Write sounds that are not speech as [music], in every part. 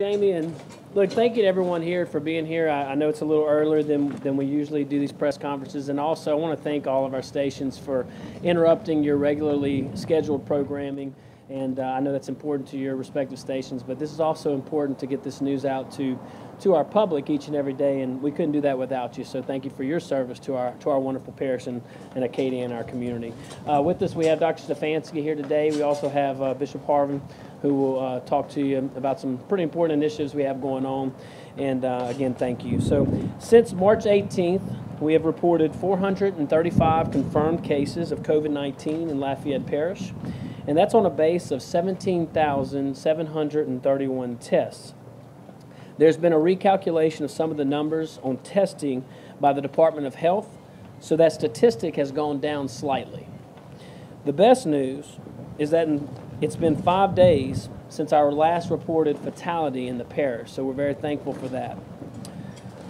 Jamie, and look, thank you to everyone here for being here. I, I know it's a little earlier than, than we usually do these press conferences, and also I want to thank all of our stations for interrupting your regularly scheduled programming. And uh, I know that's important to your respective stations, but this is also important to get this news out to to our public each and every day, and we couldn't do that without you. So thank you for your service to our to our wonderful parish and, and Acadia and our community. Uh, with us, we have Dr. Stefanski here today. We also have uh, Bishop Harvin, who will uh, talk to you about some pretty important initiatives we have going on. And uh, again, thank you. So since March 18th, we have reported 435 confirmed cases of COVID-19 in Lafayette Parish, and that's on a base of 17,731 tests. There's been a recalculation of some of the numbers on testing by the Department of Health, so that statistic has gone down slightly. The best news is that in, it's been five days since our last reported fatality in the parish, so we're very thankful for that.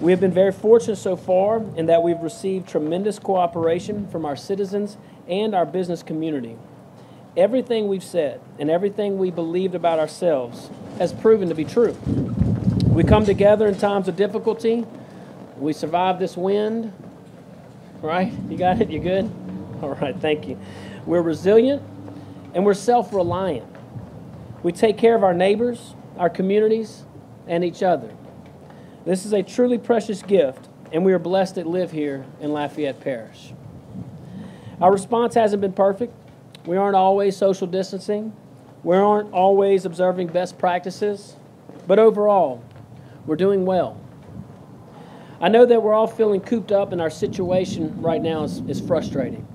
We have been very fortunate so far in that we've received tremendous cooperation from our citizens and our business community. Everything we've said and everything we believed about ourselves has proven to be true. We come together in times of difficulty. We survive this wind. Right? You got it? You good? All right, thank you. We're resilient and we're self reliant. We take care of our neighbors, our communities, and each other. This is a truly precious gift, and we are blessed to live here in Lafayette Parish. Our response hasn't been perfect. We aren't always social distancing. We aren't always observing best practices. But overall, we're doing well. I know that we're all feeling cooped up, and our situation right now is, is frustrating.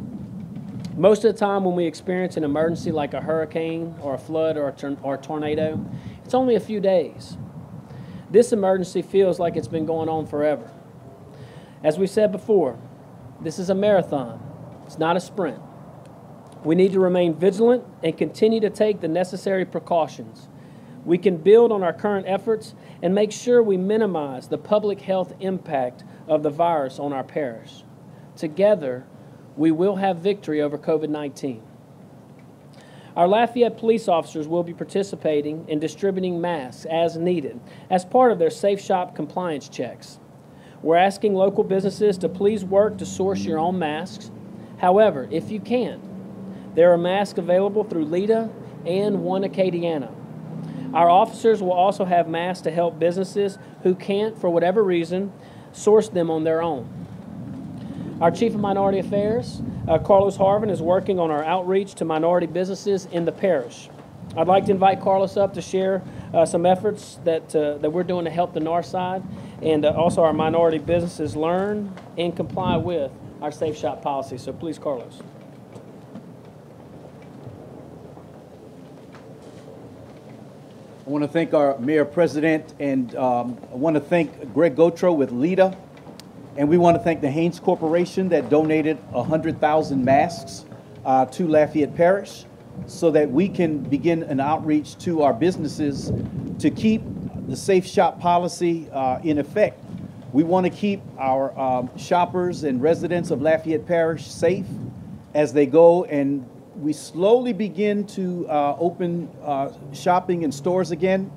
Most of the time, when we experience an emergency like a hurricane or a flood or a, or a tornado, it's only a few days. This emergency feels like it's been going on forever. As we said before, this is a marathon, it's not a sprint. We need to remain vigilant and continue to take the necessary precautions. We can build on our current efforts and make sure we minimize the public health impact of the virus on our parish. Together, we will have victory over COVID 19. Our Lafayette police officers will be participating in distributing masks as needed as part of their Safe Shop compliance checks. We're asking local businesses to please work to source your own masks. However, if you can, there are masks available through LEDA and One Acadiana. Our officers will also have masks to help businesses who can't, for whatever reason, source them on their own. Our Chief of Minority Affairs, uh, Carlos Harvin, is working on our outreach to minority businesses in the parish. I'd like to invite Carlos up to share uh, some efforts that, uh, that we're doing to help the north side and uh, also our minority businesses learn and comply with our Safe Shop policy. So please, Carlos. I want to thank our mayor president, and um, I want to thank Gregg Gothreaux with LEDA, and we want to thank the Haynes Corporation that donated 100,000 masks uh, to Lafayette Parish so that we can begin an outreach to our businesses to keep the safe shop policy uh, in effect. We want to keep our um, shoppers and residents of Lafayette Parish safe as they go and we slowly begin to uh, open uh, shopping and stores again.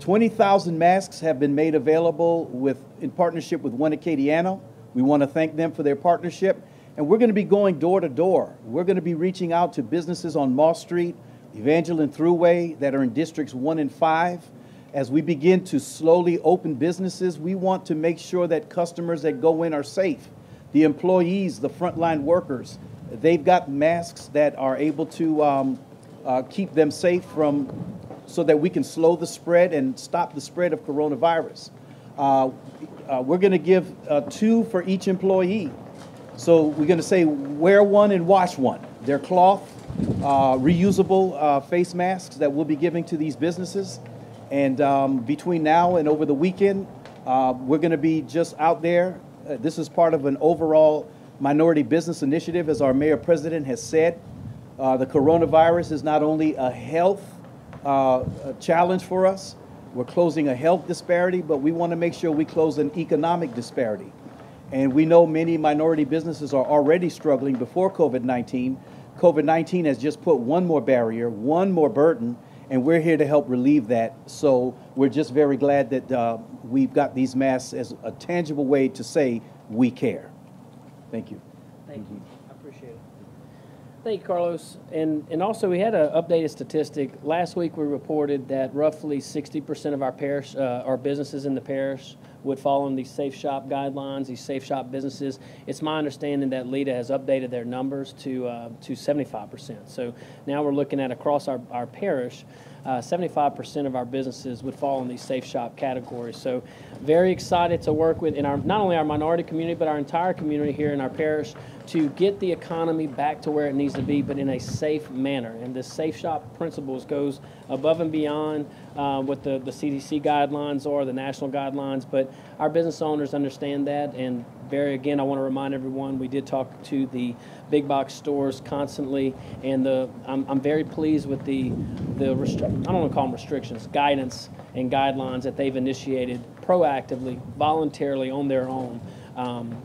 20,000 masks have been made available with, in partnership with One Acadiana. We want to thank them for their partnership. And we're going to be going door to door. We're going to be reaching out to businesses on Moss Street, Evangeline Thruway that are in districts one and five. As we begin to slowly open businesses, we want to make sure that customers that go in are safe. The employees, the frontline workers, They've got masks that are able to um, uh, keep them safe from, so that we can slow the spread and stop the spread of coronavirus. Uh, uh, we're going to give uh, two for each employee. So we're going to say wear one and wash one. They're cloth, uh, reusable uh, face masks that we'll be giving to these businesses. And um, between now and over the weekend, we're going to be just out there. this is part of an overall minority business initiative, as our mayor president has said. Uh, the coronavirus is not only a health uh, a challenge for us, we're closing a health disparity, but we want to make sure we close an economic disparity. And we know many minority businesses are already struggling before COVID 19. COVID 19 has just put one more barrier, one more burden, and we're here to help relieve that. So we're just very glad that uh, we've got these masks as a tangible way to say we care. Thank you. Thank you. Thank you, Carlos. And, and also, we had an updated statistic. Last week, we reported that roughly 60% of our parish, uh, our businesses in the parish would fall in these safe shop guidelines, these safe shop businesses. It's my understanding that LEDA has updated their numbers to, uh, to 75%. So now we're looking at across our, our parish, uh, 75% of our businesses would fall in these safe shop categories. So very excited to work with in our not only our minority community but our entire community here in our parish to get the economy back to where it needs to be, but in a safe manner. And this safe shop principles goes above and beyond uh, what the, the CDC guidelines are, the national guidelines. But our business owners understand that. And very again, I want to remind everyone we did talk to the big box stores constantly, and the I'm, I'm very pleased with the the restri- I don't want to call them restrictions, guidance and guidelines that they've initiated proactively, voluntarily on their own. Um,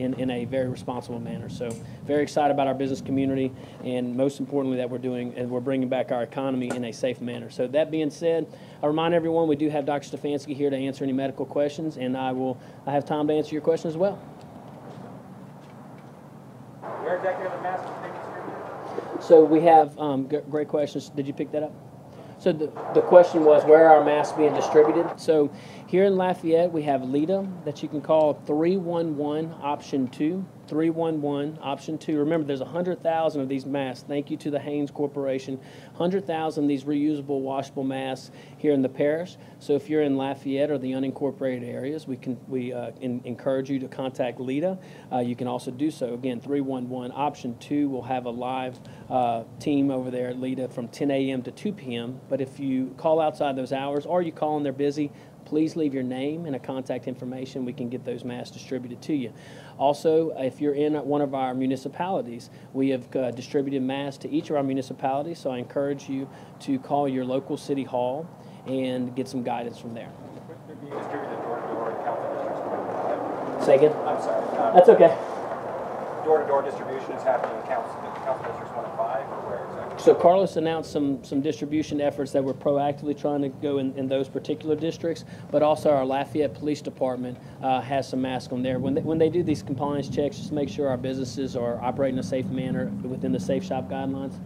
in, in a very responsible manner. So very excited about our business community and most importantly that we're doing and we're bringing back our economy in a safe manner. So that being said, I remind everyone we do have Dr. Stefanski here to answer any medical questions and I will I have time to answer your questions as well. Where exactly are the masks being distributed? So we have um, great questions. Did you pick that up? So the, the question was where are our masks being distributed? So here in Lafayette, we have LEDA that you can call 311 option 2. 311 option 2. Remember, there's 100,000 of these masks. Thank you to the Haynes Corporation. 100,000 of these reusable, washable masks here in the parish. So if you're in Lafayette or the unincorporated areas, we can we uh, in, encourage you to contact LEDA. Uh, you can also do so. Again, 311 option 2 We'll have a live uh, team over there at LEDA from 10 a.m. to 2 p.m. But if you call outside those hours or you call and they're busy, please leave your name and a contact information. We can get those masks distributed to you. Also, if you're in one of our municipalities, we have uh, distributed masks to each of our municipalities. So I encourage you to call your local city hall and get some guidance from there. They're being distributed door to door in council districts 25. Say again. I'm sorry. um, That's okay. Door to door distribution is happening in council, council districts one and five, or where exactly? So Carlos announced some, some distribution efforts that we're proactively trying to go in, in those particular districts, but also our Lafayette Police Department uh, has some masks on there. When they, when they do these compliance checks, just make sure our businesses are operating in a safe manner within the safe shop guidelines.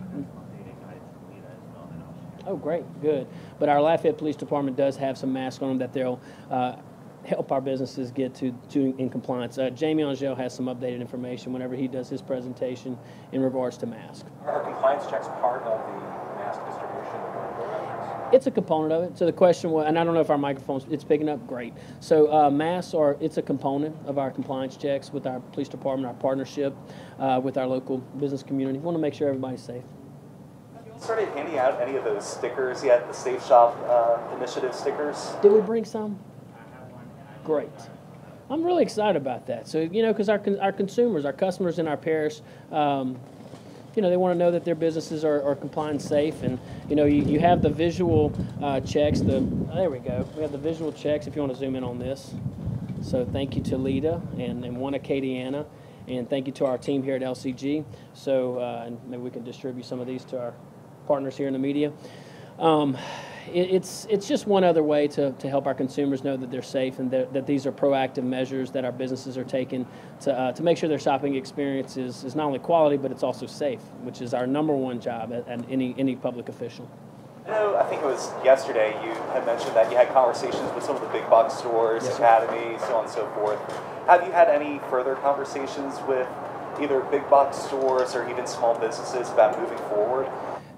Oh, great, good. But our Lafayette Police Department does have some masks on them that they'll uh, help our businesses get to, to in compliance. Uh, Jamie Angelle has some updated information whenever he does his presentation in regards to masks. Are compliance checks part of the mask distribution door to door efforts? It's a component of it. So the question was, and I don't know if our microphones, it's picking up. Great. So uh, masks are, it's a component of our compliance checks with our police department, our partnership uh, with our local business community. We want to make sure everybody's safe. Have you started handing out any of those stickers yet, the Safe Shop uh, initiative stickers? Did we bring some? Great. I'm really excited about that. So you know, because our our consumers, our customers in our parish, um, you know, they want to know that their businesses are, are compliant, safe, and you know, you, you have the visual uh, checks. The there we go. We have the visual checks. If you want to zoom in on this. So thank you to LEDA and, and one Acadiana, and thank you to our team here at LCG. So uh, maybe we can distribute some of these to our partners here in the media. Um, it, it's it's just one other way to, to help our consumers know that they're safe and that, that these are proactive measures that our businesses are taking to, uh, to make sure their shopping experience is, is not only quality but it's also safe, which is our number one job at, at any any public official. I know, I think it was yesterday you had mentioned that you had conversations with some of the big box stores, Yes. Academy, so on and so forth. Have you had any further conversations with either big box stores or even small businesses about moving forward?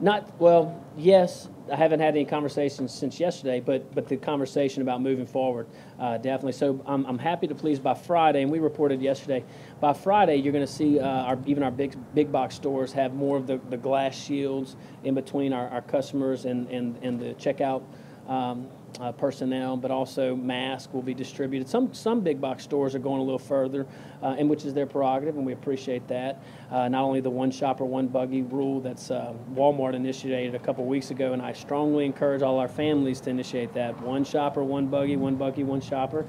Not well, yes. I haven't had any conversations since yesterday, but but the conversation about moving forward, uh, definitely. So I'm, I'm happy to please by Friday, and we reported yesterday. By Friday, you're going to see uh, our even our big big box stores have more of the, the glass shields in between our, our customers and, and, and the checkout um, uh, personnel, but also masks will be distributed. Some some big box stores are going a little further, uh, and which is their prerogative, and we appreciate that. Uh, not only the one shopper, one buggy rule that's uh, Walmart initiated a couple weeks ago, and I strongly encourage all our families to initiate that. One shopper, one buggy, one buggy, one shopper.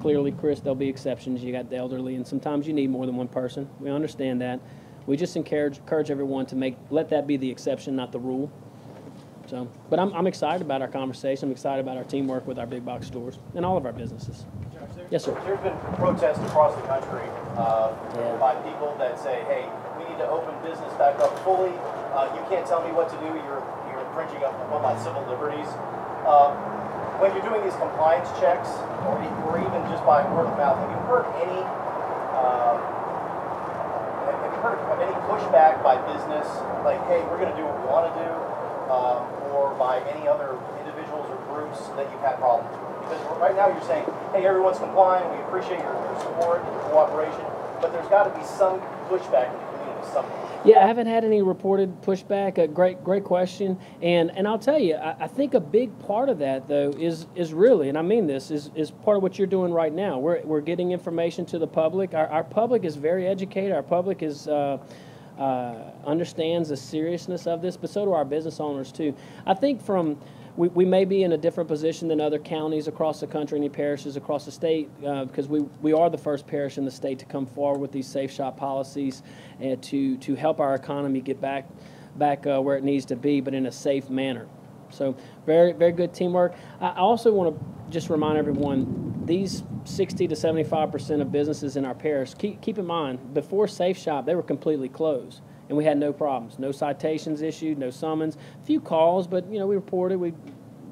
Clearly, Chris, there'll be exceptions. You got the elderly, and sometimes you need more than one person. We understand that. We just encourage encourage everyone to make let that be the exception, not the rule. So, but I'm, I'm excited about our conversation. I'm excited about our teamwork with our big box stores and all of our businesses. Yes, sir. There's been protests across the country uh, Yeah. by people that say, hey, we need to open business back up fully. Uh, you can't tell me what to do. You're, you're infringing upon my civil liberties. Uh, when you're doing these compliance checks, or, or even just by word of mouth, have you heard any uh, have have you heard of any pushback by business, like, hey, we're going to do what we want to do, um, or by any other individuals or groups that you've had problems with? Because right now you're saying, hey, everyone's complying, we appreciate your, your support and your cooperation, but there's got to be some pushback in the community somewhere. Yeah, I haven't had any reported pushback. A great, great question, and and I'll tell you, I, I think a big part of that though is is really, and I mean this, is is part of what you're doing right now. We're we're getting information to the public. Our our public is very educated. Our public is. Uh, uh, understands the seriousness of this, but so do our business owners too. I think from we, we may be in a different position than other counties across the country, any parishes across the state, uh, because we, we are the first parish in the state to come forward with these safe shop policies and to, to help our economy get back back uh, where it needs to be, but in a safe manner. So very very good teamwork. I I also want to just remind everyone these 60 to 75 percent of businesses in our parish. Keep keep in mind before Safe Shop they were completely closed. And we had no problems, no citations issued, no summons, a few calls, but you know we reported, we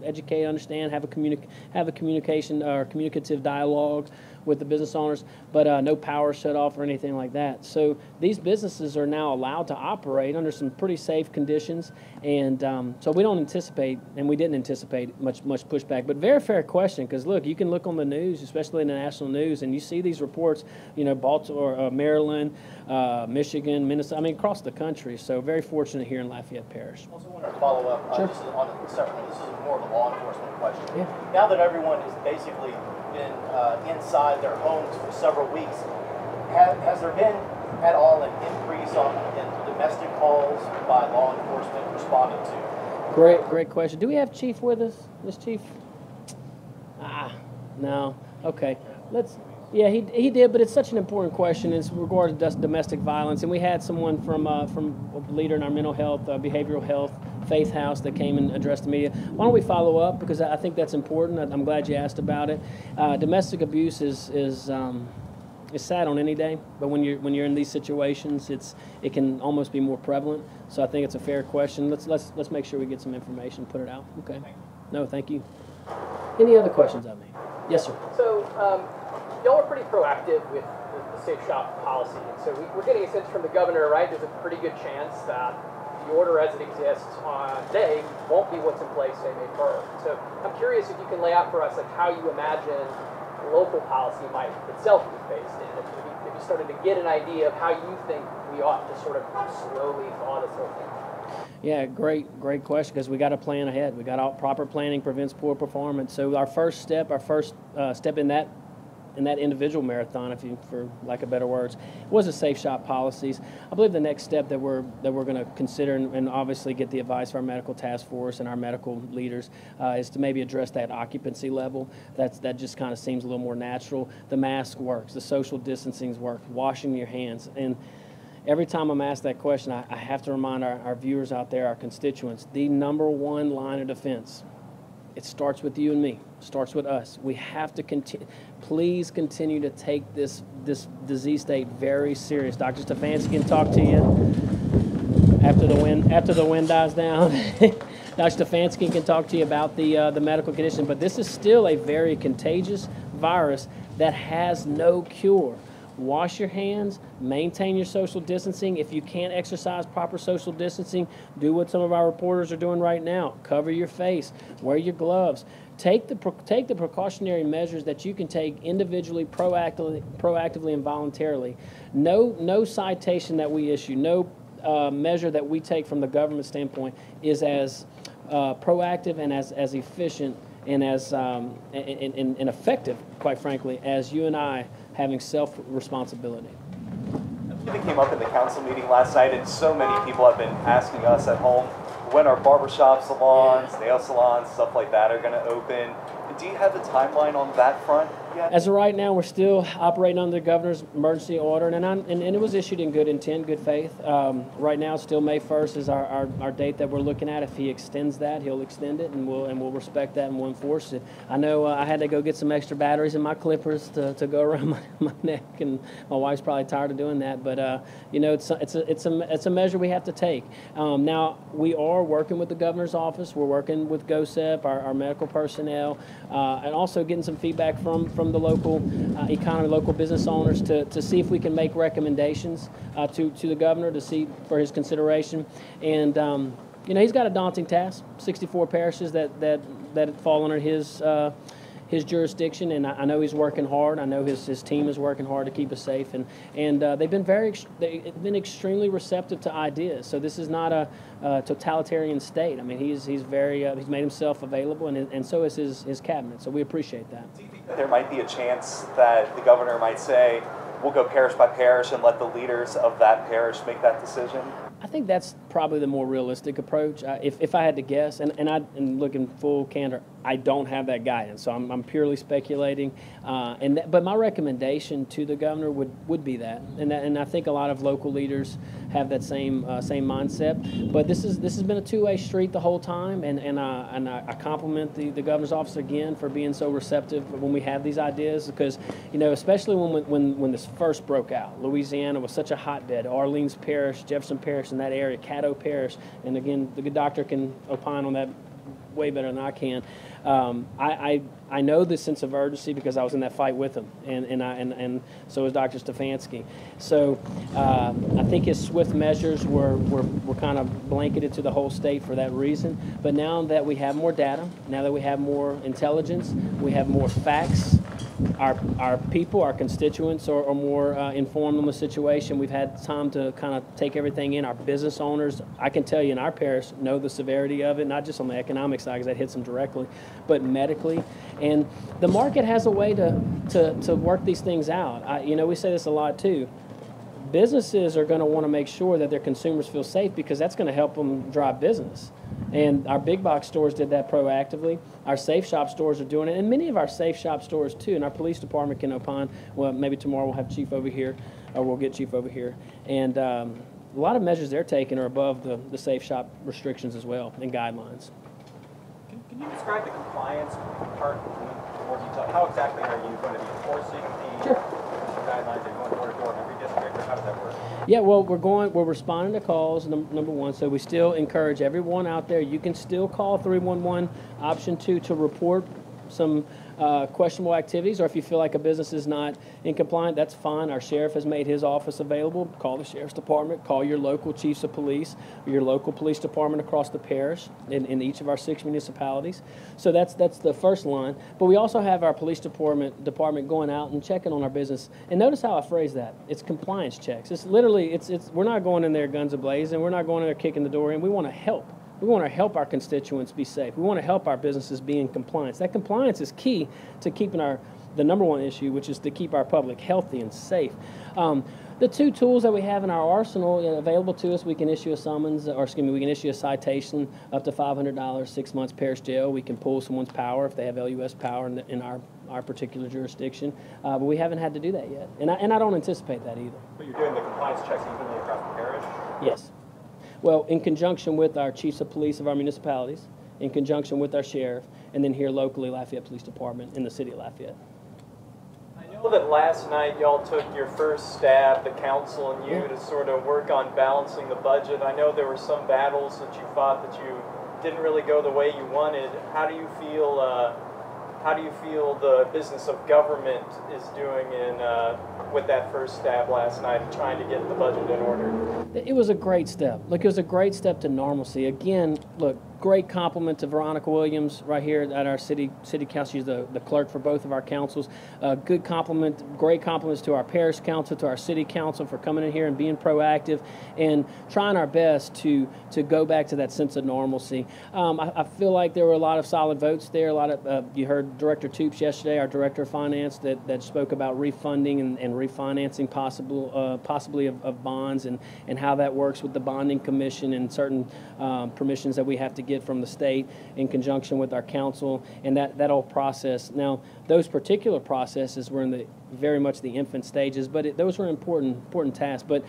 educate, understand, have a communi- have a communication or communicative dialogue with the business owners, but uh, no power shut off or anything like that. So these businesses are now allowed to operate under some pretty safe conditions, and um, so we don't anticipate, and we didn't anticipate much much pushback. But very fair question, because look, you can look on the news, especially in the national news, and you see these reports, you know, Baltimore, uh, Maryland, uh, Michigan, Minnesota, I mean, across the country. So very fortunate here in Lafayette Parish. Also wanted to follow up, uh, Sure. this is on a separate, this is more of a law enforcement question. Yeah. Now that everyone has basically been uh, inside their homes for several weeks, have, has there been at all an increase on in domestic calls by law enforcement responding to? Great, great question. Do we have Chief with us, Miss Chief? Ah, no. Okay, let's. Yeah, he, he did, but it's such an important question. It's regarding dus- domestic violence, and we had someone from uh, from a leader in our mental health, uh, behavioral health, Faith House that came and addressed the media. Why don't we follow up because I think that's important. I'm glad you asked about it. Uh, domestic abuse is is. Um, it's sad on any day, but when you're when you're in these situations, it's it can almost be more prevalent. So I think it's a fair question. Let's let's let's make sure we get some information, put it out. Okay. No, thank you. Any other questions of me? Yes, sir. So, um, y'all are pretty proactive with the, safe shop policy, and so we, we're getting a sense from the governor, right? There's a pretty good chance that the order as it exists on today won't be what's in place say May 1st. So, I'm curious if you can lay out for us like how you imagine local policy might itself be phased in. If you, if you started to get an idea of how you think we ought to sort of slowly thaw this whole thing. Yeah, great, great question because we got to plan ahead. We got all proper planning prevents poor performance. So our first step, our first uh, step in that in that individual marathon, if you, for lack of better words, was a safe shop policies. I believe the next step that we're that we're going to consider and, and obviously get the advice of our medical task force and our medical leaders uh, is to maybe address that occupancy level. That's that just kind of seems a little more natural. The mask works, the social distancing works, washing your hands, and every time I'm asked that question, I, I have to remind our, our viewers out there, our constituents, the number one line of defense. It starts with you and me. Starts with us. We have to continue. Please continue to take this this disease state very serious. Dr. Stefanski can talk to you after the wind after the wind dies down. [laughs] Dr. Stefanski can talk to you about the uh, the medical condition, but this is still a very contagious virus that has no cure. Wash your hands, maintain your social distancing. If you can't exercise proper social distancing, do what some of our reporters are doing right now. Cover your face, wear your gloves. Take the, take the precautionary measures that you can take individually, proactively, proactively and voluntarily. No, no citation that we issue, no uh, measure that we take from the government standpoint is as uh, proactive and as, as efficient and as um, and, and, and effective, quite frankly, as you and I having self responsibility. It came up in the council meeting last night, and so many people have been asking us at home when our barbershop salons, nail salons, stuff like that are going to open. Do you have a timeline on that front? As of right now, we're still operating under the governor's emergency order, and, and, and it was issued in good intent, good faith. Um, right now, still May 1st is our, our, our date that we're looking at. If he extends that, he'll extend it, and we'll and we'll respect that and we'll enforce it. I know uh, I had to go get some extra batteries in my clippers to, to go [laughs] around my, my neck, and my wife's probably tired of doing that. But uh, you know, it's it's a it's a it's a measure we have to take. Um, now we are working with the governor's office. We're working with GOHSEP, our, our medical personnel, and also getting some feedback from from the local uh, economy, local business owners to, to see if we can make recommendations uh, to to the governor to see for his consideration. And um, you know, he's got a daunting task. 64 parishes that that that fall under his. Uh, his jurisdiction, and I, I know he's working hard. I know his, his team is working hard to keep us safe, and and uh, they've been very they've been extremely receptive to ideas. So this is not a, a totalitarian state. I mean, he's he's very uh, he's made himself available, and and so is his his cabinet. So we appreciate that. Do you think that there might be a chance that the governor might say, we'll go parish by parish and let the leaders of that parish make that decision? I think that's probably the more realistic approach. If, if I had to guess, and, and I and look in full candor, I don't have that guidance, so I'm, I'm purely speculating. Uh, and but my recommendation to the governor would, would be that, and that, and I think a lot of local leaders have that same uh, same mindset. But this is this has been a two way street the whole time, and and I and I, I compliment the, the governor's office again for being so receptive when we have these ideas, because you know especially when when when this first broke out, Louisiana was such a hotbed. Orleans Parish, Jefferson Parish in that area, Caddo Parish, and again the good doctor can opine on that way better than I can. Um, I, I, I know this sense of urgency because I was in that fight with him, and, and, I, and, and so is Dr. Stefanski. So uh, I think his swift measures were, were, were kind of blanketed to the whole state for that reason. But now that we have more data, now that we have more intelligence, we have more facts, our, our people, our constituents are, are more uh, informed on the situation. We've had time to kind of take everything in. Our business owners, I can tell you in our parish, know the severity of it, not just on the economic side because that hits them directly, but medically. And the market has a way to, to, to work these things out. I, you know, we say this a lot too businesses are going to want to make sure that their consumers feel safe because that's going to help them drive business. And our big box stores did that proactively. Our safe shop stores are doing it, and many of our safe shop stores too. And our police department can opine. Well, maybe tomorrow we'll have chief over here, or we'll get chief over here. And um, a lot of measures they're taking are above the, the safe shop restrictions as well and guidelines. Can, can you describe the compliance part in more detail? How exactly are you going to be enforcing the Sure. guidelines? Are you going door to door in every district, or how does that work? Yeah, well, we're going, we're responding to calls, number one. So we still encourage everyone out there, you can still call 311, option two, to report some uh, questionable activities, or if you feel like a business is not in compliance, that's fine. Our sheriff has made his office available. Call the sheriff's department, call your local chiefs of police, or your local police department across the parish in, in each of our six municipalities. So that's that's the first line. But we also have our police department department going out and checking on our business. And notice how I phrase that. It's compliance checks. It's literally it's it's we're not going in there guns ablaze, and We're not going in there kicking the door in. We want to help. We want to help our constituents be safe. We want to help our businesses be in compliance. That compliance is key to keeping our the number one issue, which is to keep our public healthy and safe. Um, the two tools that we have in our arsenal available to us, we can issue a summons, or excuse me, we can issue a citation up to $500, six months parish jail. We can pull someone's power if they have LUS power in, the, in our, our particular jurisdiction. Uh, but we haven't had to do that yet. And I, and I don't anticipate that either. But you're doing the compliance checks evenly across the parish? Yes. Well, in conjunction with our chiefs of police of our municipalities, in conjunction with our sheriff, and then here locally, Lafayette Police Department in the city of Lafayette. I know that last night y'all took your first stab, the council and you, to sort of work on balancing the budget. I know there were some battles that you fought that you didn't really go the way you wanted. How do you feel? Uh, how do you feel the business of government is doing in uh, with that first stab last night, trying to get the budget in order? It was a great step. Look, it was a great step to normalcy. Again, look, great compliment to Veronica Williams right here at our city city council. She's the, the clerk for both of our councils. Uh, good compliment, great compliments to our parish council, to our city council for coming in here and being proactive and trying our best to to go back to that sense of normalcy. Um, I, I feel like there were a lot of solid votes there. A lot of uh, you heard Director Toups yesterday, our Director of Finance, that, that spoke about refunding and, and refinancing possible uh, possibly of, of bonds and and how that works with the bonding commission and certain um, permissions that we have to give get from the state in conjunction with our council and that, that whole process. Now, those particular processes were in the very much the infant stages, but it, those were important important tasks. But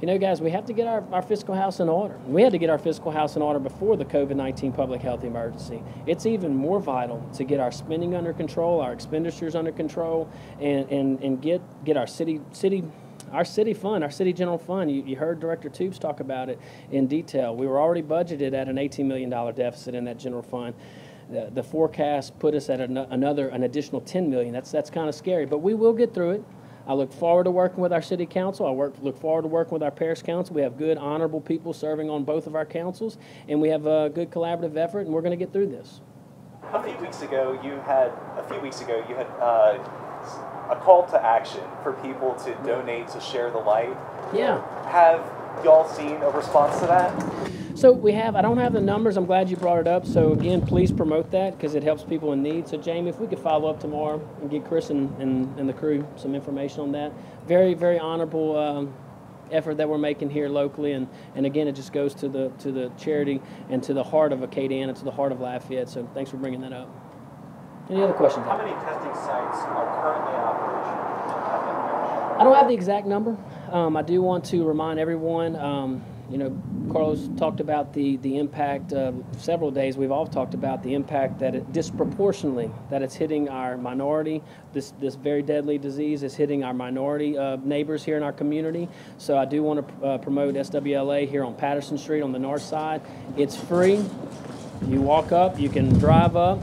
you know, guys, we have to get our, our fiscal house in order. We had to get our fiscal house in order before the COVID 19 public health emergency. It's even more vital to get our spending under control, our expenditures under control, and, and, and get, get our city, city our city fund, our city general fund, you, you, heard Director Toups talk about it in detail. We were already budgeted at an $18 million deficit in that general fund. The, the forecast put us at an, another, an additional 10 million. That's, that's kind of scary, but we will get through it. I look forward to working with our city council. I work, look forward to working with our parish council. We have good, honorable people serving on both of our councils, and we have a good collaborative effort, and we're going to get through this. A few weeks ago, you had a few weeks ago you had uh, a call to action for people to donate to share the light. Yeah. Have y'all seen a response to that? So we have, I don't have the numbers. I'm glad you brought it up. So again, please promote that because it helps people in need. So Jamie, if we could follow up tomorrow and get Chris and, and, and the crew some information on that. Very, very honorable um, effort that we're making here locally. And, and again, it just goes to the, to the charity and to the heart of Acadiana, to the heart of Lafayette. So thanks for bringing that up. Any other questions? How many testing sites are currently in operation? I don't have the exact number. Um, I do want to remind everyone. Um, you know, Carlos talked about the the impact. Uh, several days we've all talked about the impact that it disproportionately that it's hitting our minority. This this very deadly disease is hitting our minority uh, neighbors here in our community. So I do want to uh, promote SWLA here on Patterson Street on the north side. It's free. You walk up, you can drive up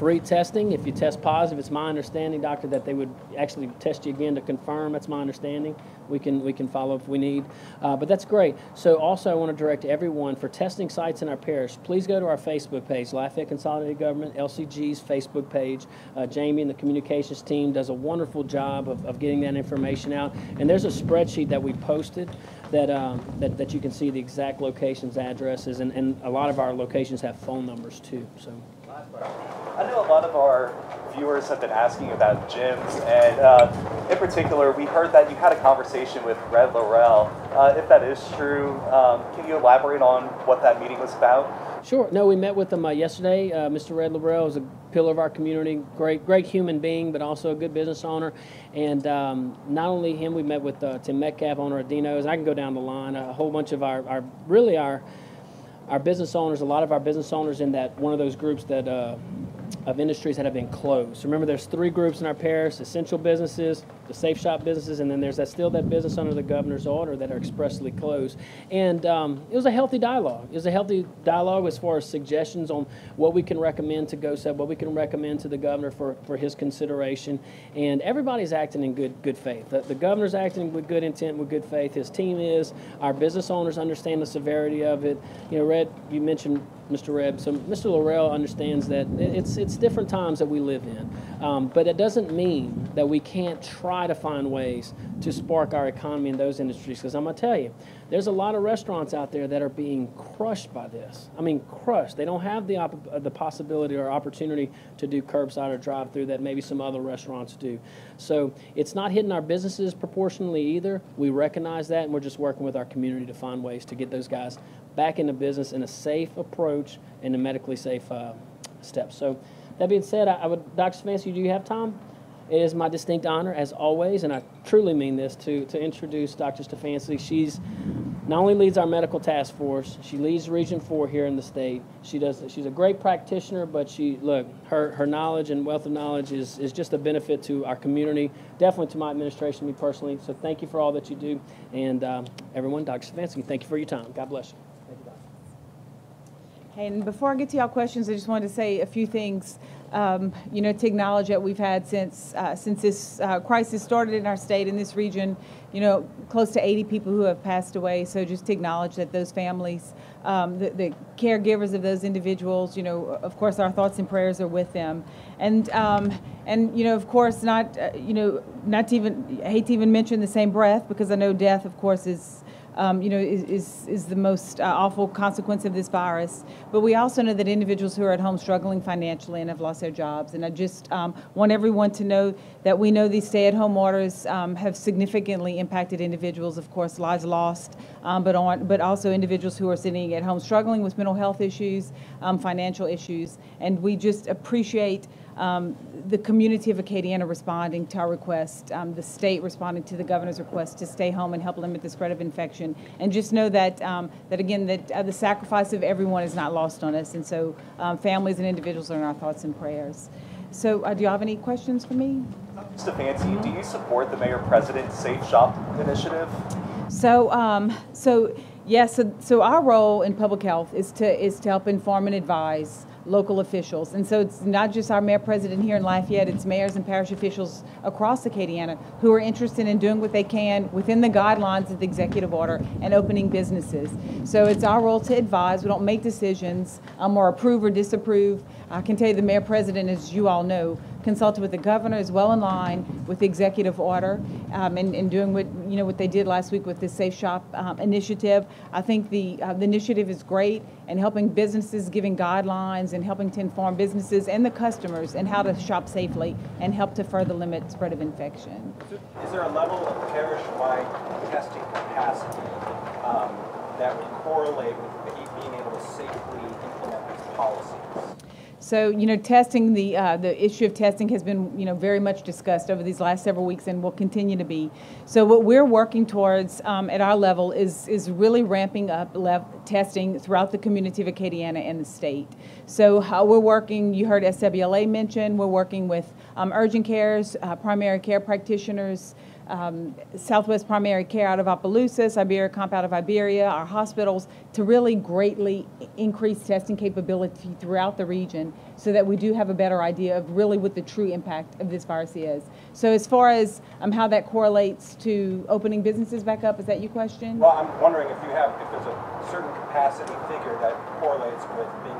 free testing. If you test positive, it's my understanding, doctor, that they would actually test you again to confirm. That's my understanding. We can we can follow if we need, uh, but that's great. So also, I want to direct everyone for testing sites in our parish. Please go to our Facebook page, Lafayette Consolidated Government (LCG's) Facebook page. Uh, Jamie and the communications team does a wonderful job of, of getting that information out. And there's a spreadsheet that we posted that, um, that, that you can see the exact locations, addresses, and, and a lot of our locations have phone numbers too. So. I know a lot of our viewers have been asking about gyms, and uh, in particular, we heard that you had a conversation with Red Lerille. Uh, if that is true, um, can you elaborate on what that meeting was about? Sure. No, we met with him uh, yesterday. Uh, Mr. Red Lerille is a pillar of our community, great, great human being, but also a good business owner. And um, not only him, we met with uh, Tim Metcalf, owner of Deano's. I can go down the line. A whole bunch of our, our really our our business owners, a lot of our business owners in that one of those groups that uh, of industries that have been closed. Remember, there's three groups in our parish: essential businesses, the safe shop businesses, and then there's that still that business under the governor's order that are expressly closed. And um, it was a healthy dialogue. It was a healthy dialogue as far as suggestions on what we can recommend to GOHSEP, what we can recommend to the governor for, for his consideration. And everybody's acting in good good faith. The, the governor's acting with good intent, with good faith. His team is. Our business owners understand the severity of it. You know, Red, you mentioned Mr. Reb. So Mr. Lerille understands that it's it's different times that we live in, um, but it doesn't mean that we can't try to find ways to spark our economy in those industries. Because I'm gonna tell you, there's a lot of restaurants out there that are being crushed by this. I mean, crushed. They don't have the op- the possibility or opportunity to do curbside or drive-through that maybe some other restaurants do. So it's not hitting our businesses proportionally either. We recognize that, and we're just working with our community to find ways to get those guys back into business in a safe approach and a medically safe uh, steps. So that being said, I, I would, Dr. Stefanski, do you have time? It is my distinct honor, as always, and I truly mean this, to, to introduce Dr. Stefanski. She's not only leads our medical task force, she leads Region 4 here in the state. She does, she's a great practitioner, but she, look, her, her knowledge and wealth of knowledge is, is just a benefit to our community, definitely to my administration, me personally. So thank you for all that you do. And um, everyone, Dr. Stefanski, thank you for your time. God bless you. Thank you, Doc. Hey, and before I get to y'all questions, I just wanted to say a few things, um, you know, to acknowledge that we've had since uh, since this uh, crisis started in our state, in this region, you know, close to 80 people who have passed away. So just to acknowledge that those families, um, the, the, caregivers of those individuals, you know, of course, our thoughts and prayers are with them. And um, and you know, of course, not uh, you know, not to even I hate to even mention the same breath because I know death, of course, is um, you know, is, is, is the most uh, awful consequence of this virus. But we also know that individuals who are at home struggling financially and have lost their jobs. And I just um, want everyone to know that we know these stay-at-home orders um, have significantly impacted individuals, of course, lives lost, um, but on, but also individuals who are sitting at home struggling with mental health issues, um, financial issues, and we just appreciate um, the community of Acadiana responding to our request, um, the state responding to the governor's request to stay home and help limit the spread of infection. And just know that, um, that again, that uh, the sacrifice of everyone is not lost on us. And so um, families and individuals are in our thoughts and prayers. So uh, do you have any questions for me? Stefanski, do you support the Mayor President Safe Shop initiative? So, um, so yes, so, so our role in public health is to is to help inform and advise local officials. And so it's not just our mayor president here in Lafayette, it's mayors and parish officials across Acadiana who are interested in doing what they can within the guidelines of the executive order and opening businesses. So it's our role to advise. We don't make decisions um, or approve or disapprove. I can tell you the mayor president, as you all know, consulted with the governor is well in line with the executive order um, and, and, doing what you know what they did last week with the Safe Shop um, initiative. I think the uh, the initiative is great and helping businesses, giving guidelines and helping to inform businesses and the customers and how to shop safely and help to further limit spread of infection. Is there a level of parish-wide testing capacity um, that would correlate with being able to safely implement these policies? So, you know, testing, the, uh, the issue of testing has been, you know, very much discussed over these last several weeks and will continue to be. So what we're working towards um, at our level is, is really ramping up testing throughout the community of Acadiana and the state. So how we're working, you heard SWLA mention, we're working with um, urgent cares, uh, primary care practitioners, um, Southwest Primary Care out of Opelousas, Iberia Comp out of Iberia, our hospitals, to really greatly increase testing capability throughout the region so that we do have a better idea of really what the true impact of this virus is. So as far as um, how that correlates to opening businesses back up, is that your question? Well, I'm wondering if you have, if there's a certain capacity figure that correlates with being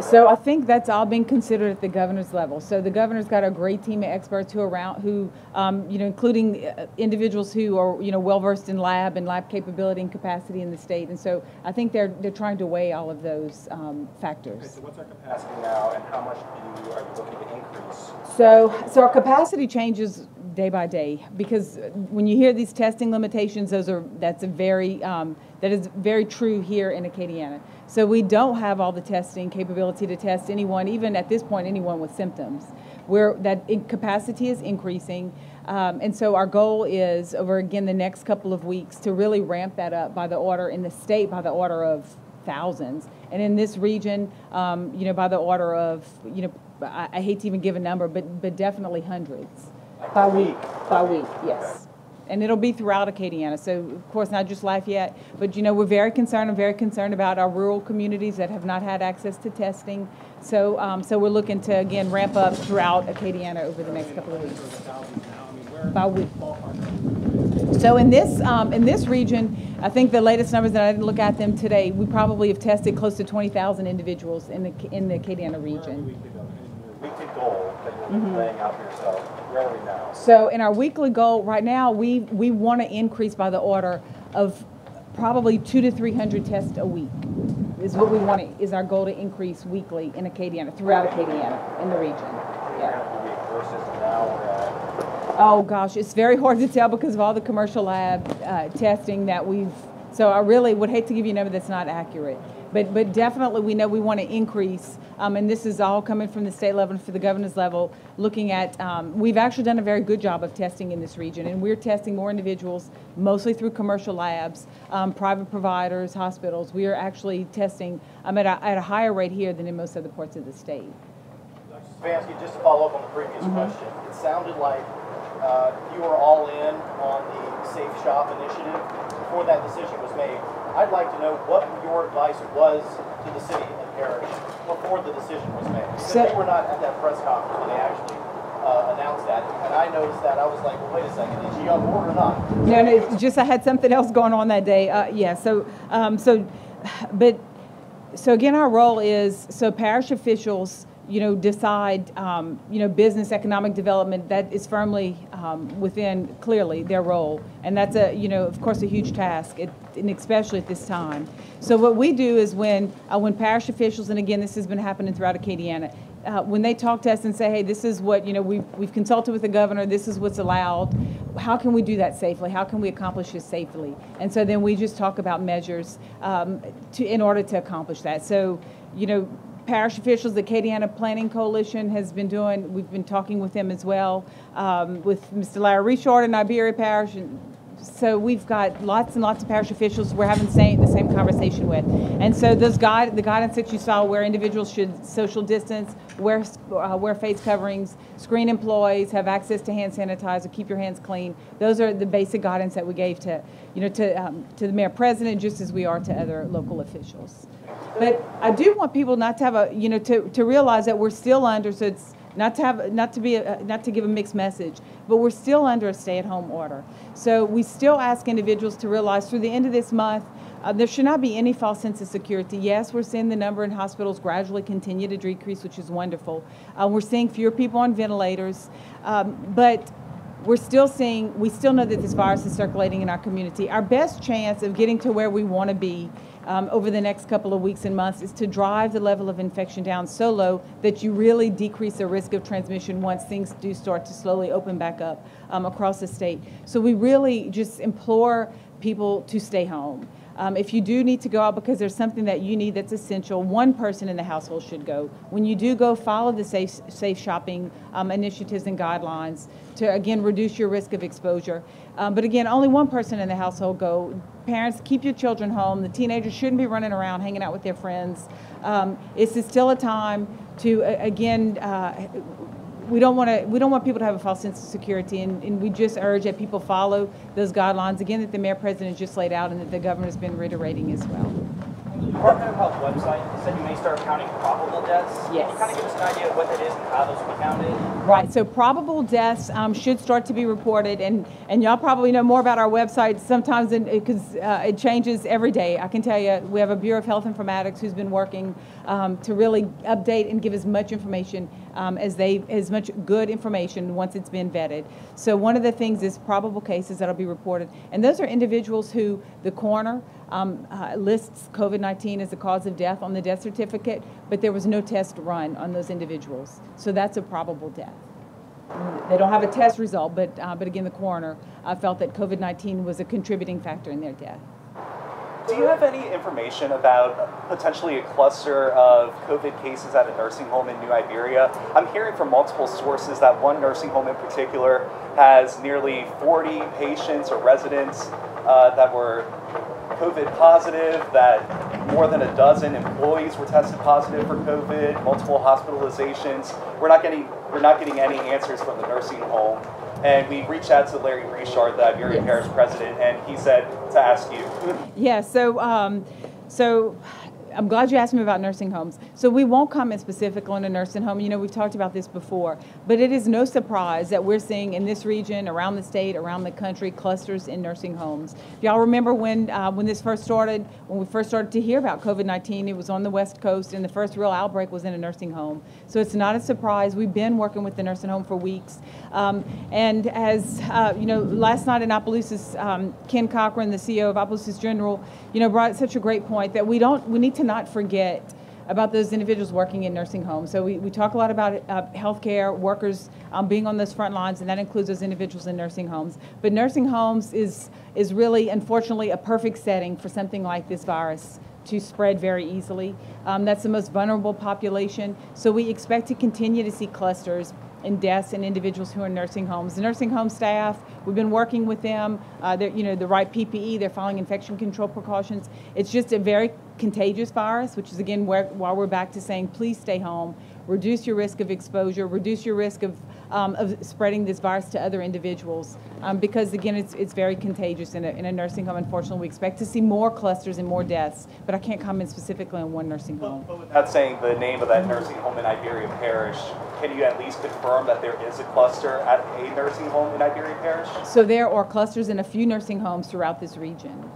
so I think that's all being considered at the governor's level. So the governor's got a great team of experts who are around, who, um, you know, including uh, individuals who are, you know, well versed in lab and lab capability and capacity in the state. And so I think they're they're trying to weigh all of those um, factors. Okay, so what's our capacity now, and how much do you, are you looking to increase? So so our capacity changes day by day because when you hear these testing limitations, those are that's a very um, that is very true here in Acadiana. So we don't have all the testing capability to test anyone, even at this point, anyone with symptoms. Where that capacity is increasing, um, and so our goal is over again the next couple of weeks to really ramp that up by the order in the state by the order of thousands, and in this region, um, you know, by the order of you know, I, I hate to even give a number, but but definitely hundreds by week by week, yes and it'll be throughout Acadiana. So, of course, not just Lafayette, but you know, we're very concerned. I'm very concerned about our rural communities that have not had access to testing. So, um, so we're looking to again ramp up throughout Acadiana over the next couple of weeks. By week. So in this um, in this region, I think the latest numbers that I didn't look at them today, we probably have tested close to 20,000 individuals in the in the Acadiana region. That you're mm-hmm. laying out for yourself where are we now? So in our weekly goal, right now, we, we want to increase by the order of probably two to 300 tests a week is what we want to, is our goal to increase weekly in Acadiana, throughout Acadiana, in the region. Yeah. Oh gosh, it's very hard to tell because of all the commercial lab uh, testing that we've, so I really would hate to give you a number that's not accurate. But, but definitely we know we want to increase, um, and this is all coming from the state level and for the governor's level, looking at, um, we've actually done a very good job of testing in this region, and we're testing more individuals, mostly through commercial labs, um, private providers, hospitals. We are actually testing um, at, a, at a higher rate here than in most other parts of the state. Vansky, just to follow up on the previous mm -hmm. question, it sounded like uh, you were all in on the Safe Shop initiative before that decision was made. I'd like to know what your advice was to the city and parish before the decision was made. Because so, we were not at that press conference when they actually uh, announced that, and I noticed that. I was like, well, wait a second, is she on board or not? No, no, just I had something else going on that day. Uh, yeah, so, um, so, but, so again, our role is so parish officials you know, decide, um, you know, business, economic development, that is firmly um, within, clearly, their role. And that's a, you know, of course, a huge task, it- and especially at this time. So what we do is when, uh, when parish officials, and again, this has been happening throughout Acadiana, uh, when they talk to us and say, hey, this is what, you know, we've, we've consulted with the governor, this is what's allowed, how can we do that safely? How can we accomplish this safely? And so then we just talk about measures um, to, in order to accomplish that. So, you know, parish officials, the Acadiana Planning Coalition has been doing, we've been talking with them as well, um, with Mr. Larry Richard in Iberia Parish, and so we've got lots and lots of parish officials we're having the same, the same conversation with. And so those guide, the guidance that you saw where individuals should social distance, wear, uh, wear face coverings, screen employees, have access to hand sanitizer, keep your hands clean. Those are the basic guidance that we gave to, you know, to, um, to the mayor president, just as we are to other local officials. But I do want people not to have a, you know, to, to realize that we're still under, so it's, not to have, not to be, a, not to give a mixed message, but we're still under a stay-at-home order. So we still ask individuals to realize through the end of this month, uh, there should not be any false sense of security. Yes, we're seeing the number in hospitals gradually continue to decrease, which is wonderful. Uh, we're seeing fewer people on ventilators, um, but we're still seeing, we still know that this virus is circulating in our community. Our best chance of getting to where we want to be um, over the next couple of weeks and months is to drive the level of infection down so low that you really decrease the risk of transmission once things do start to slowly open back up um, across the state. So we really just implore people to stay home. Um, if you do need to go out because there's something that you need that's essential, one person in the household should go. When you do go, follow the safe, safe shopping um, initiatives and guidelines to, again, reduce your risk of exposure. Um, but again, only one person in the household go. Parents, keep your children home. The teenagers shouldn't be running around hanging out with their friends. Um, it's still a time to, again, uh, we don't want to we don't want people to have a false sense of security and, and we just urge that people follow those guidelines again that the mayor president just laid out and that the governor has been reiterating as well Department of Health website said you may start counting probable deaths. Yes. Can you kind of give us an idea of what that is and how those will be counted? right so probable deaths um, should start to be reported and and y'all probably know more about our website sometimes because uh, it changes every day i can tell you we have a bureau of health informatics who's been working um, to really update and give as much information um, as they as much good information once it's been vetted. So one of the things is probable cases that'll be reported, and those are individuals who the coroner um, uh, lists COVID-19 as the cause of death on the death certificate, but there was no test run on those individuals. So that's a probable death. They don't have a test result, but uh, but again, the coroner uh, felt that COVID-19 was a contributing factor in their death. Do you have any information about potentially a cluster of COVID cases at a nursing home in New Iberia? I'm hearing from multiple sources that one nursing home in particular has nearly 40 patients or residents uh, that were COVID positive, that more than a dozen employees were tested positive for COVID, multiple hospitalizations. We're not getting we're not getting any answers from the nursing home. And we reached out to Larry Richard, the Iberian Yes. Parish president, and he said to ask you. Yeah, so, um, so I'm glad you asked me about nursing homes. So we won't comment specifically on a nursing home. You know, we've talked about this before, but it is no surprise that we're seeing in this region, around the state, around the country, clusters in nursing homes. Y'all remember when uh, when this first started, when we first started to hear about COVID-19, it was on the West Coast, and the first real outbreak was in a nursing home. So it's not a surprise. We've been working with the nursing home for weeks, um, and as uh, you know, last night in Opelousas, um, Ken Cochran, the CEO of Opelousas General, you know, brought such a great point that we don't we need to not forget about those individuals working in nursing homes. So we, we talk a lot about uh, healthcare workers um, being on those front lines, and that includes those individuals in nursing homes. But nursing homes is is really, unfortunately, a perfect setting for something like this virus to spread very easily. Um, that's the most vulnerable population. So we expect to continue to see clusters in deaths in individuals who are in nursing homes. The nursing home staff, we've been working with them. Uh, they're, you know, the right PPE. They're following infection control precautions. It's just a very contagious virus, which is again where, why we're back to saying please stay home, reduce your risk of exposure, reduce your risk of, um, of spreading this virus to other individuals, um, because again it's, it's very contagious in a, in a nursing home. Unfortunately, we expect to see more clusters and more deaths, but I can't comment specifically on one nursing home. But without saying the name of that nursing home in Iberia Parish, can you at least confirm that there is a cluster at a nursing home in Iberia Parish? So there are clusters in a few nursing homes throughout this region.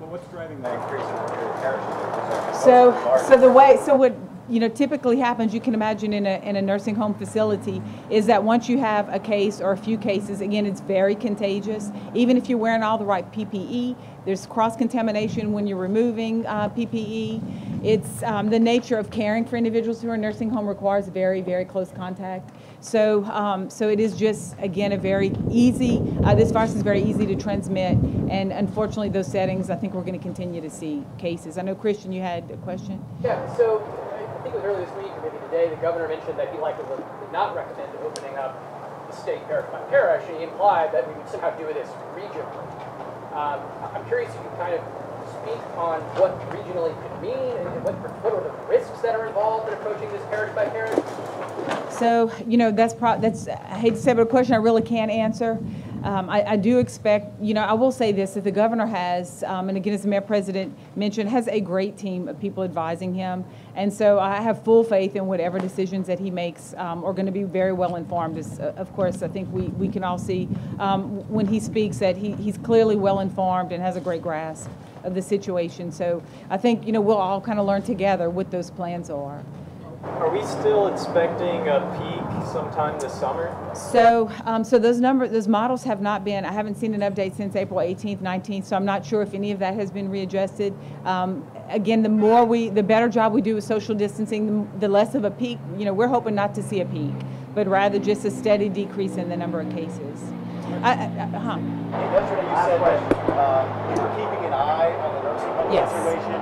What's driving that increase in Iberia Parish? Is it- is it So, so the way, so what you know, typically happens, you can imagine in a, in a nursing home facility, is that once you have a case or a few cases, again, it's very contagious. Even if you're wearing all the right PPE, there's cross contamination when you're removing uh, PPE. It's um, the nature of caring for individuals who are in nursing home requires very, very close contact. So, um, so it is just again a very easy. Uh, this virus is very easy to transmit, and unfortunately, those settings, I think we're going to continue to see cases. I know Christian, you had a question. Yeah, so I think it was earlier this week or maybe today, the governor mentioned that he likely would not recommend opening up the state parish by parish. and He implied that we would somehow do this regionally. Um, I'm curious if you can kind of speak on what regionally could mean and what, what are the risks that are involved in approaching this parish by parish. So, you know, that's pro- that's I hate to say, but a question I really can't answer. Um, I, I do expect, you know, I will say this: that the governor has, um, and again, as the mayor president mentioned, has a great team of people advising him, and so I have full faith in whatever decisions that he makes um, are going to be very well informed. As, uh, of course, I think we, we can all see um, when he speaks that he, he's clearly well informed and has a great grasp of the situation. So I think you know we'll all kind of learn together what those plans are. Are we still expecting a peak sometime this summer? So, um, so those number, those models have not been. I haven't seen an update since April 18th, 19th. So I'm not sure if any of that has been readjusted. Um, again, the more we, the better job we do with social distancing, the, the less of a peak. You know, we're hoping not to see a peak, but rather just a steady decrease in the number of cases. I, I, I- huh. Yesterday you said that uh, you were keeping an eye on the nursing home Yes. situation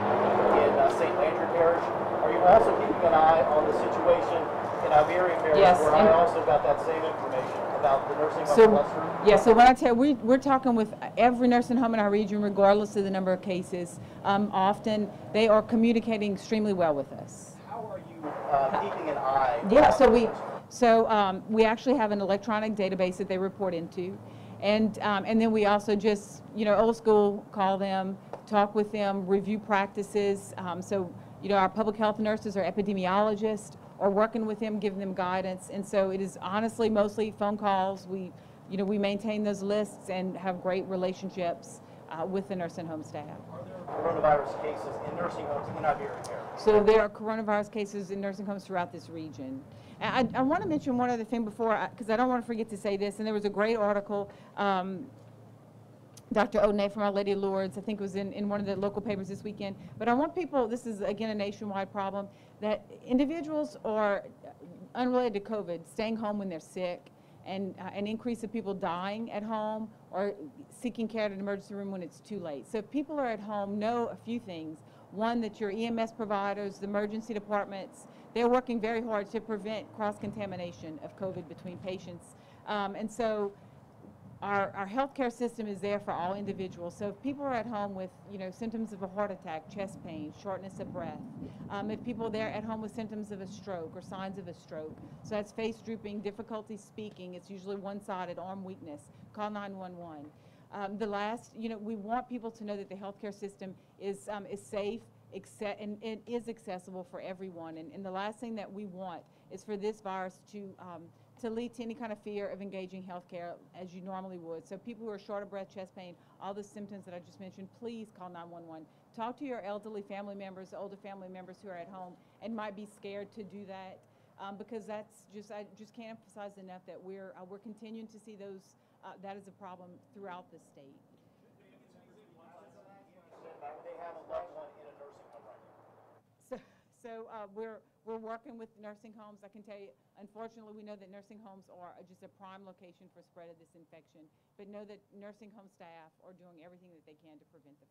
in uh, St. Landry Parish. Are you also keeping an eye on the situation in Iberian Parish Yes, where and- I also got that same information about the nursing home So, cluster? yeah, so when I tell you, we, we're talking with every nursing home in our region, regardless of the number of cases. Um, often, they are communicating extremely well with us. How are you uh, keeping an eye? Yeah, on so we, so um, we actually have an electronic database that they report into. And, um, and then we also just, you know, old school, call them, talk with them, review practices. Um, so, you know, our public health nurses or epidemiologists are working with them, giving them guidance. And so it is honestly mostly phone calls. We, you know, we maintain those lists and have great relationships uh, with the nursing home staff. Are there coronavirus cases in nursing homes in Parish? So there are coronavirus cases in nursing homes throughout this region. And I, I want to mention one other thing before, because I, don't want to forget to say this, and there was a great article, um, Dr. O'Neill from Our Lady of Lourdes, I think it was in, in one of the local papers this weekend. But I want people, this is again a nationwide problem, that individuals are unrelated to COVID, staying home when they're sick, and uh, an increase of people dying at home or seeking care at an emergency room when it's too late. So if people are at home, know a few things. One, that your EMS providers, the emergency departments, they're working very hard to prevent cross-contamination of COVID between patients. Um, and so our, our healthcare system is there for all individuals. So if people are at home with, you know, symptoms of a heart attack, chest pain, shortness of breath, um, if people are there at home with symptoms of a stroke or signs of a stroke, so that's face drooping, difficulty speaking, it's usually one-sided, arm weakness, call 911. Um, the last, you know, we want people to know that the healthcare system is, um, is safe, acce- and it is accessible for everyone. And, and the last thing that we want is for this virus to, um, to lead to any kind of fear of engaging healthcare as you normally would. So people who are short of breath, chest pain, all the symptoms that I just mentioned, please call 911. Talk to your elderly family members, older family members who are at home and might be scared to do that. Um, because that's just, I just can't emphasize enough that we're, uh, we're continuing to see those, uh, that is a problem throughout the state. They have a loved one in a nursing home right now. So, so uh, we're, we're working with nursing homes. I can tell you, unfortunately, we know that nursing homes are just a prime location for spread of this infection. But know that nursing home staff are doing everything that they can to prevent the